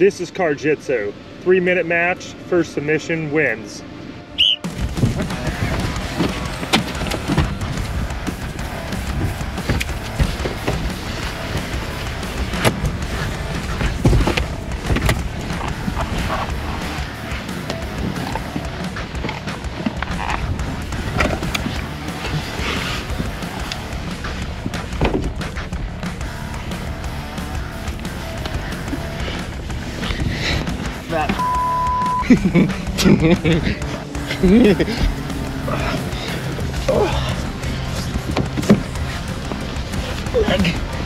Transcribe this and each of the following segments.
This is Car Jitsu. Three minute match, first submission wins. Oh,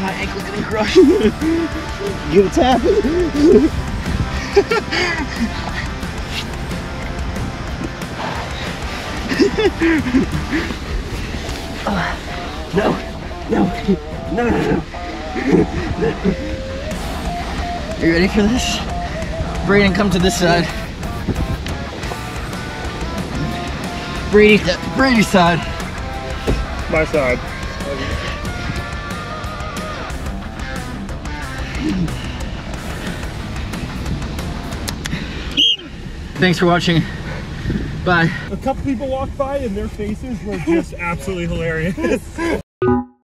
my ankle's getting crushed. Get a tap. no, no, no, no, no. Are you ready for this? Braden, come to this side. Brady, Brady's side. My side. Thanks for watching. Bye. A couple people walked by and their faces were just absolutely hilarious.